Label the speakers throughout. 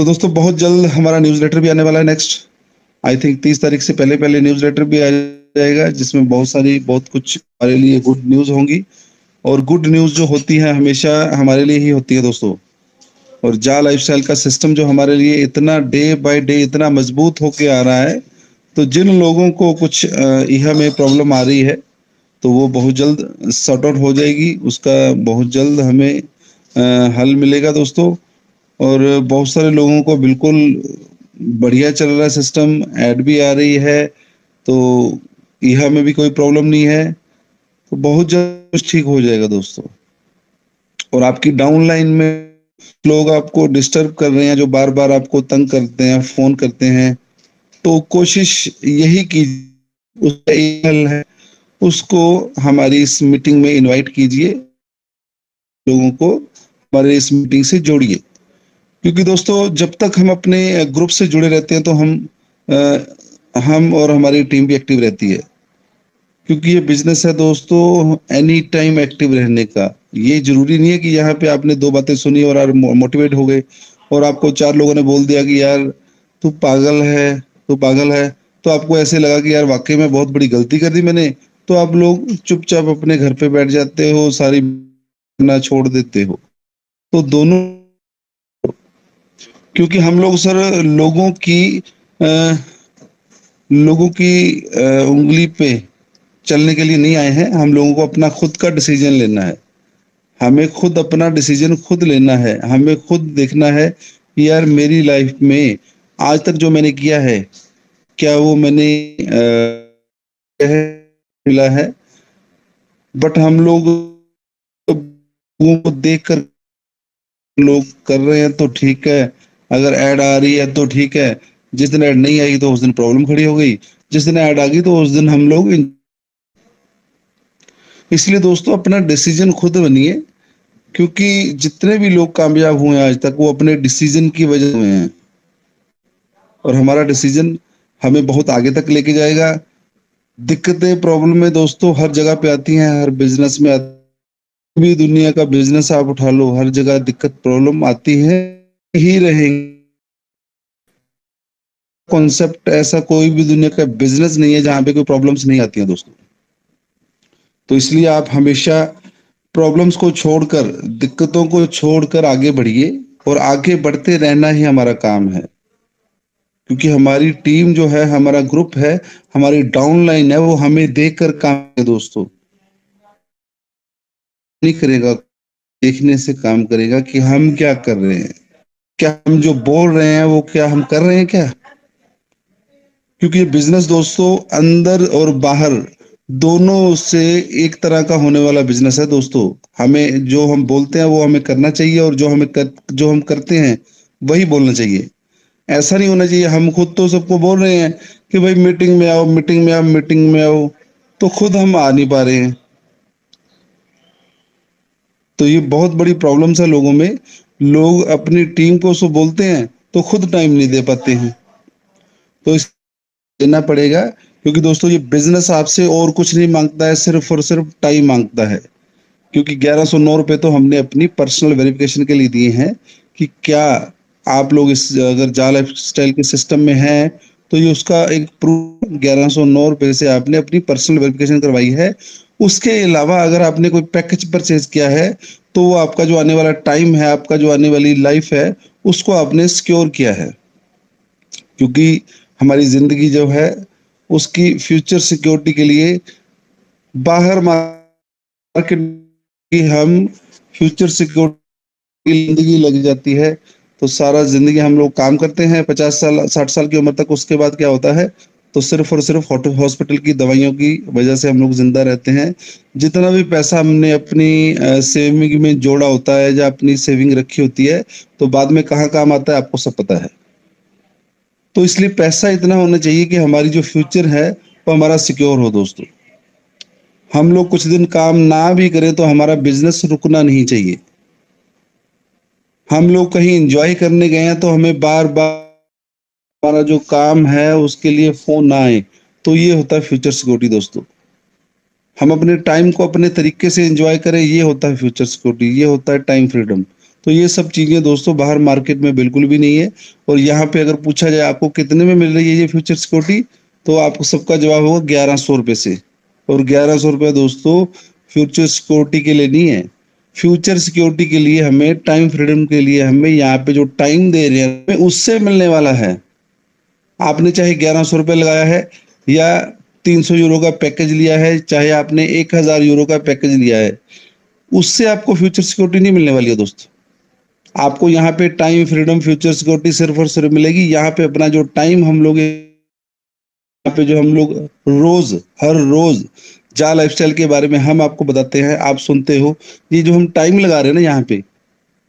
Speaker 1: तो दोस्तों, बहुत जल्द हमारा न्यूज़ लेटर भी आने वाला है नेक्स्ट आई थिंक तीस तारीख से पहले पहले न्यूज़ लेटर भी आ जाएगा, जिसमें बहुत सारी, बहुत कुछ हमारे लिए गुड न्यूज़ होंगी। और गुड न्यूज़ जो होती है, हमेशा हमारे लिए ही होती है दोस्तों। और जा लाइफस्टाइल का सिस्टम जो हमारे लिए इतना डे बाय डे इतना मज़बूत होके आ रहा है तो जिन लोगों को कुछ यह में प्रॉब्लम आ रही है तो वो बहुत जल्द सॉर्ट आउट हो जाएगी। उसका बहुत जल्द हमें हल मिलेगा दोस्तों। और बहुत सारे लोगों को बिल्कुल बढ़िया चल रहा है सिस्टम ऐड भी आ रही है तो यह में भी कोई प्रॉब्लम नहीं है। तो बहुत जल्द ठीक हो जाएगा दोस्तों। और आपकी डाउन लाइन में लोग आपको डिस्टर्ब कर रहे हैं, जो बार बार आपको तंग करते हैं फ़ोन करते हैं तो कोशिश यही की उसका हल है, उसको हमारी इस मीटिंग में इनवाइट कीजिए, लोगों को हमारे इस मीटिंग से जोड़िए। क्योंकि दोस्तों जब तक हम अपने ग्रुप से जुड़े रहते हैं तो हम आ, हम और हमारी टीम भी एक्टिव रहती है। क्योंकि ये बिज़नेस है दोस्तों एनी टाइम एक्टिव रहने का। ये ज़रूरी नहीं है कि यहाँ पे आपने दो बातें सुनी और मोटिवेट हो गए और आपको चार लोगों ने बोल दिया कि यार तू पागल है तू पागल है। तो आपको ऐसे लगा कि यार वाकई में बहुत बड़ी गलती कर दी मैंने। तो आप लोग चुपचाप अपने घर पे बैठ जाते हो सारी ना छोड़ देते हो। तो दोनों क्योंकि हम लोग सर लोगों की आ, लोगों की आ, उंगली पे चलने के लिए नहीं आए हैं। हम लोगों को अपना खुद का डिसीज़न लेना है। हमें खुद अपना डिसीज़न खुद लेना है। हमें खुद देखना है कि यार मेरी लाइफ में आज तक जो मैंने किया है क्या वो मैंने मिला है? बट हम लोग को देख कर लोग कर रहे हैं तो ठीक है। अगर ऐड आ रही है तो ठीक है। जिस दिन ऐड नहीं आई तो उस दिन प्रॉब्लम खड़ी हो गई। जिस दिन ऐड आ गई तो उस दिन हम लोग इसलिए दोस्तों अपना डिसीज़न खुद बनिए, क्योंकि जितने भी लोग कामयाब हुए हैं आज तक, वो अपने डिसीज़न की वजह हुए हैं। और हमारा डिसीज़न हमें बहुत आगे तक लेके जाएगा। दिक्कतें प्रॉब्लम में दोस्तों हर जगह पे आती हैं, हर बिज़नेस में आती भी दुनिया का बिज़नेस आप उठा लो, हर जगह दिक्कत प्रॉब्लम आती है। ही रहेंगे। कॉन्सेप्ट ऐसा कोई भी दुनिया का बिज़नेस नहीं है जहाँ पे कोई प्रॉब्लम्स नहीं आती हैं दोस्तों। तो इसलिए आप हमेशा प्रॉब्लम्स को छोड़कर, दिक्कतों को छोड़कर आगे बढ़िए और आगे बढ़ते रहना ही हमारा काम है। क्योंकि हमारी टीम जो है, हमारा ग्रुप है, हमारी डाउन लाइन है, वो हमें देखकर काम है दोस्तों। नहीं करेगा, देखने से काम करेगा कि हम क्या कर रहे हैं। क्या हम जो बोल रहे हैं वो क्या हम कर रहे हैं क्या? क्योंकि बिज़नेस दोस्तों अंदर और बाहर दोनों से एक तरह का होने वाला बिज़नेस है दोस्तों। हमें जो हम बोलते हैं वो हमें करना चाहिए और जो हमें कर, जो हम करते हैं वही बोलना चाहिए। ऐसा नहीं होना चाहिए हम खुद तो सबको बोल रहे हैं कि भाई मीटिंग में आओ मीटिंग में आओ मीटिंग में आओ तो खुद हम आ नहीं पा रहे हैं। तो ये बहुत बड़ी प्रॉब्लम्स है लोगों में। लोग अपनी टीम को सो बोलते हैं तो खुद टाइम नहीं दे पाते हैं। तो इस देना पड़ेगा, क्योंकि दोस्तों ये बिज़नेस आपसे और कुछ नहीं माँगता है, सिर्फ़ और सिर्फ़ टाइम माँगता है। क्योंकि ग्यारह सौ नौ रुपए तो हमने अपनी पर्सनल वेरिफिकेशन के लिए दिए हैं कि क्या आप लोग इस, अगर जा लाइफ स्टाइल के सिस्टम में हैं तो ये उसका एक प्रूफ ग्यारह सौ नौ रुपए से आपने अपनी पर्सनल वेरिफिकेशन करवाई है। उसके अलावा अगर आपने कोई पैकेज परचेज किया है तो वो आपका जो आने वाला टाइम है, आपका जो आने वाली लाइफ है, उसको आपने सिक्योर किया है। क्योंकि हमारी ज़िंदगी जो है, उसकी फ्यूचर सिक्योरिटी के लिए बाहर मार्केट की हम फ्यूचर सिक्योरिटी ज़िंदगी लग जाती है। तो सारा ज़िंदगी हम लोग काम करते हैं, पचास साल, साठ साल की उम्र तक, उसके बाद क्या होता है? तो सिर्फ़ और सिर्फ़ हॉस्पिटल की दवाइयों की वजह से हम लोग ज़िंदा रहते हैं। जितना भी पैसा हमने अपनी सेविंग में जोड़ा होता है या अपनी सेविंग रखी होती है तो बाद में कहाँ काम आता है आपको सब पता है। तो इसलिए पैसा इतना होना चाहिए कि हमारी जो फ्यूचर है, वो हमारा सिक्योर हो दोस्तों। हम लोग कुछ दिन काम ना भी करें तो हमारा बिज़नेस रुकना नहीं चाहिए। हम लोग कहीं इंजॉय करने गए हैं तो हमें बार बार हमारा जो काम है, उसके लिए फ़ोन ना आए तो ये होता है फ्यूचर सिक्योरिटी दोस्तों। हम अपने टाइम को अपने तरीके से एंजॉय करें, ये होता है फ्यूचर सिक्योरिटी ये होता है टाइम फ्रीडम तो ये सब चीज़ें दोस्तों बाहर मार्केट में बिल्कुल भी नहीं है, और यहाँ पे अगर पूछा जाए आपको कितने में मिल रही है ये फ्यूचर सिक्योरिटी तो आपको सबका जवाब होगा ग्यारह सौ रुपए से। और ग्यारह सौ रुपये दोस्तों फ्यूचर सिक्योरिटी के लिए नहीं है। फ्यूचर सिक्योरिटी के लिए हमें टाइम फ्रीडम के लिए हमें यहाँ पे जो टाइम दे रहे हैं, उससे मिलने वाला है। आपने चाहे ग्यारह सौ रुपये लगाया है या तीन सौ यूरो का पैकेज लिया है, चाहे आपने एक हज़ार यूरो का पैकेज लिया है, उससे आपको फ्यूचर सिक्योरिटी नहीं मिलने वाली है दोस्तों। आपको यहाँ पे टाइम फ्रीडम फ्यूचर सिक्योरिटी सिर्फ़ और सिर्फ़ मिलेगी। यहाँ पे अपना जो टाइम हम लोग, यहाँ पे जो हम लोग रोज, हर रोज जा लाइफस्टाइल के बारे में हम आपको बताते हैं, आप सुनते हो। ये जो हम टाइम लगा रहे हैं ना यहाँ पे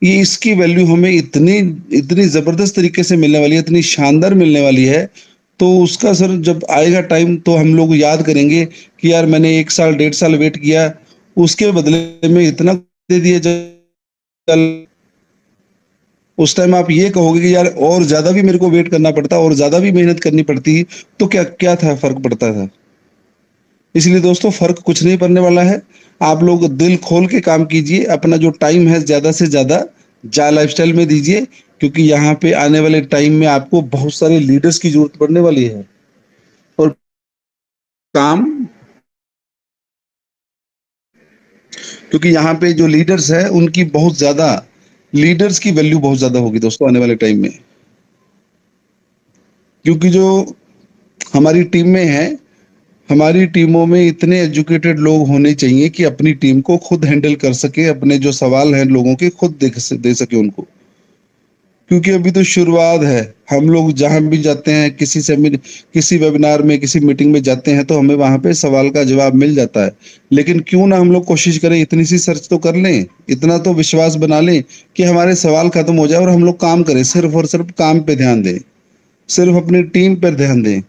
Speaker 1: ये इसकी वैल्यू हमें इतनी इतनी ज़बरदस्त तरीके से मिलने वाली है, इतनी शानदार मिलने वाली है तो उसका सर जब आएगा टाइम तो हम लोग याद करेंगे कि यार मैंने एक साल, डेढ़ साल वेट किया, उसके बदले में इतना दे दिया चल उस टाइम आप ये कहोगे कि यार और ज़्यादा भी मेरे को वेट करना पड़ता, और ज़्यादा भी मेहनत करनी पड़ती तो क्या क्या था, फ़र्क पड़ता था? इसलिए दोस्तों, फ़र्क कुछ नहीं पड़ने वाला है। आप लोग दिल खोल के काम कीजिए, अपना जो टाइम है, ज़्यादा से ज़्यादा जा लाइफस्टाइल में दीजिए, क्योंकि यहाँ पे आने वाले टाइम में आपको बहुत सारे लीडर्स की ज़रूरत पड़ने वाली है। और काम, क्योंकि यहाँ पे जो लीडर्स है, उनकी बहुत ज़्यादा लीडर्स की वैल्यू बहुत ज़्यादा होगी दोस्तों आने वाले टाइम में। क्योंकि जो हमारी टीम में है हमारी टीमों में इतने एजुकेटेड लोग होने चाहिए कि अपनी टीम को खुद हैंडल कर सके अपने जो सवाल हैं लोगों के खुद दे, सके उनको। क्योंकि अभी तो शुरुआत है। हम लोग जहाँ भी जाते हैं किसी से किसी वेबिनार में किसी मीटिंग में जाते हैं तो हमें वहाँ पे सवाल का जवाब मिल जाता है। लेकिन क्यों ना हम लोग कोशिश करें इतनी सी सर्च तो कर लें इतना तो विश्वास बना लें कि हमारे सवाल खत्म हो जाए और हम लोग काम करें। सिर्फ़ और सिर्फ़ काम पे ध्यान दें। सिर्फ़ अपनी टीम पर ध्यान दें।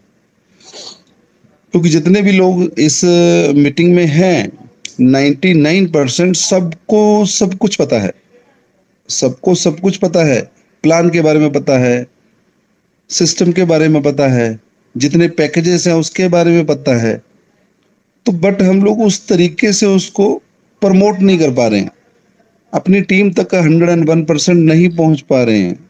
Speaker 1: क्योंकि जितने भी लोग इस मीटिंग में हैं 99 परसेंट सबको, सब कुछ पता है। सबको सब कुछ पता है। प्लान के बारे में पता है। सिस्टम के बारे में पता है। जितने पैकेजेस हैं उसके बारे में पता है। तो बट हम लोग उस तरीके से उसको प्रमोट नहीं कर पा रहे हैं। अपनी टीम तक हंड्रेड एंड वन परसेंट नहीं पहुँच पा रहे हैं।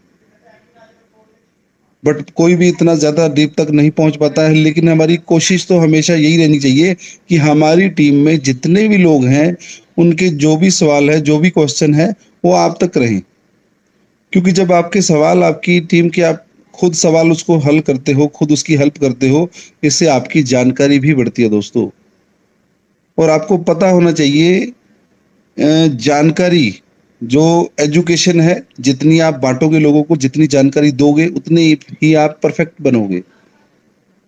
Speaker 1: बट कोई भी इतना ज़्यादा डीप तक नहीं पहुँच पाता है, लेकिन हमारी कोशिश तो हमेशा यही रहनी चाहिए कि हमारी टीम में जितने भी लोग हैं, उनके जो भी सवाल है, जो भी क्वेश्चन है, वो आप तक रहें। क्योंकि जब आपके सवाल, आपकी टीम के आप खुद सवाल उसको हल करते हो, खुद उसकी हेल्प करते हो, इससे आपकी जानकारी भी बढ़ती है दोस्तों। और आपको पता होना चाहिए जानकारी जो एजुकेशन है, जितनी आप बांटोगे लोगों को, जितनी जानकारी दोगे, उतनी ही आप परफेक्ट बनोगे।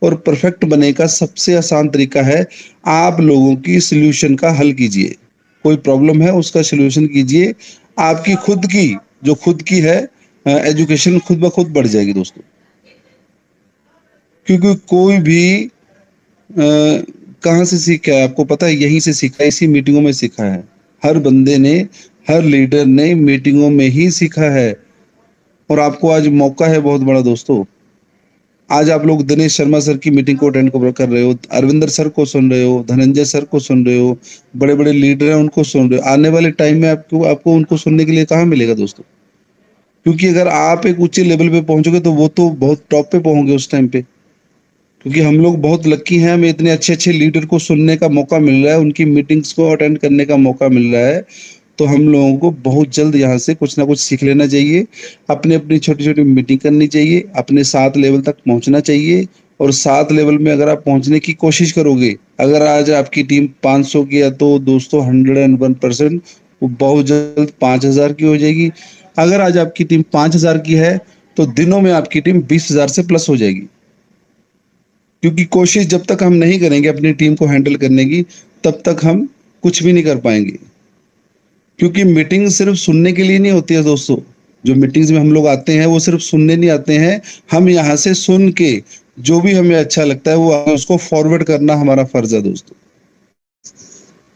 Speaker 1: और परफेक्ट बनने का सबसे आसान तरीका है, आप लोगों की सोल्यूशन का हल कीजिए। कोई प्रॉब्लम है, उसका सोल्यूशन कीजिए। आपकी खुद की, जो खुद की है एजुकेशन खुद ब खुद बढ़ जाएगी दोस्तों। क्योंकि कोई भी कहाँ से सीखा है आपको पता है? यहीं से सीखा है, इसी मीटिंगों में सीखा है। हर बंदे ने हर लीडर ने मीटिंगों में ही सीखा है। और आपको आज मौका है बहुत बड़ा दोस्तों। आज आप लोग दिनेश शर्मा सर की मीटिंग को अटेंड कर रहे हो, अरविंदर सर को सुन रहे हो, धनंजय सर को सुन रहे हो बड़े बड़े लीडर हैं उनको सुन रहे हो। आने वाले टाइम में आपको आपको उनको सुनने के लिए कहाँ मिलेगा दोस्तों? क्योंकि अगर आप एक ऊँचे लेवल पे पहुंचोगे तो वो तो बहुत टॉप पे पहुँचे उस टाइम पे। क्योंकि हम लोग बहुत लक्की हैं, हमें इतने अच्छे अच्छे लीडर को सुनने का मौका मिल रहा है, उनकी मीटिंग्स को अटेंड करने का मौका मिल रहा है। तो हम लोगों को बहुत जल्द यहाँ से कुछ ना कुछ सीख लेना चाहिए। अपने अपनी छोटी छोटी मीटिंग करनी चाहिए, अपने सात लेवल तक पहुँचना चाहिए। और सात लेवल में अगर आप पहुँचने की कोशिश करोगे, अगर आज आपकी टीम 500 की है तो दोस्तों हंड्रेड एंड वन परसेंट बहुत जल्द पाँच हज़ार की हो जाएगी। अगर आज आपकी टीम पाँच हज़ार की है तो दिनों में आपकी टीम बीस हज़ार से प्लस हो जाएगी। क्योंकि कोशिश जब तक हम नहीं करेंगे अपनी टीम को हैंडल करने की, तब तक हम कुछ भी नहीं कर पाएँगे। क्योंकि मीटिंग सिर्फ़ सुनने के लिए नहीं होती है दोस्तों। जो मीटिंग्स में हम लोग आते हैं, वो सिर्फ़ सुनने नहीं आते हैं। हम यहाँ से सुन के जो भी हमें अच्छा लगता है, वो उसको फॉरवर्ड करना हमारा फ़र्ज़ है दोस्तों।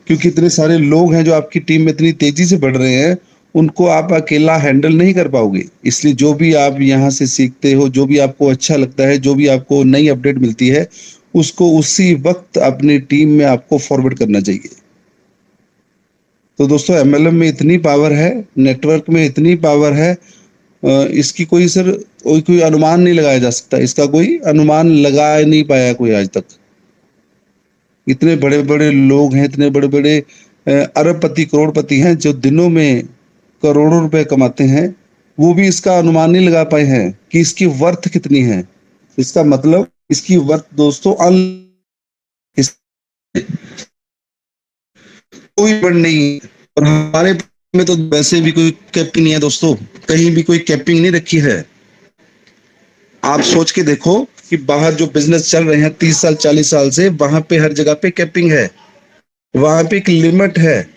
Speaker 1: क्योंकि इतने सारे लोग हैं जो आपकी टीम में इतनी तेज़ी से बढ़ रहे हैं, उनको आप अकेला हैंडल नहीं कर पाओगे। इसलिए जो भी आप यहाँ से सीखते हो, जो भी आपको अच्छा लगता है, जो भी आपको नई अपडेट मिलती है, उसको उसी वक्त अपनी टीम में आपको फॉरवर्ड करना चाहिए। तो दोस्तों एमएलएम में इतनी पावर है नेटवर्क में इतनी पावर है इसकी कोई सर कोई कोई अनुमान नहीं लगाया जा सकता। इसका कोई अनुमान लगा नहीं पाया कोई आज तक। इतने बड़े बड़े लोग हैं, इतने बड़े बड़े अरबपति, करोड़पति हैं, जो दिनों में करोड़ों रुपए कमाते हैं, वो भी इसका अनुमान नहीं लगा पाए हैं कि इसकी वर्थ कितनी है। इसका मतलब इसकी वर्थ दोस्तों, अन कोई बढ़ नहीं और हमारे में तो वैसे भी कोई कैपिंग नहीं है दोस्तों। कहीं भी कोई कैपिंग नहीं रखी है। आप सोच के देखो कि बाहर जो बिज़नेस चल रहे हैं, तीस साल, चालीस साल से, वहाँ पे हर जगह पे कैपिंग है। वहाँ पे एक लिमिट है।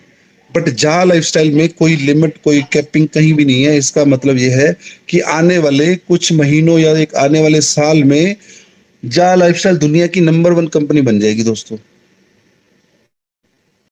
Speaker 1: बट जा लाइफस्टाइल में कोई लिमिट कोई कैपिंग कहीं भी नहीं है। इसका मतलब यह है कि आने वाले कुछ महीनों या एक आने वाले साल में जा लाइफस्टाइल दुनिया की नंबर वन कंपनी बन जाएगी दोस्तों।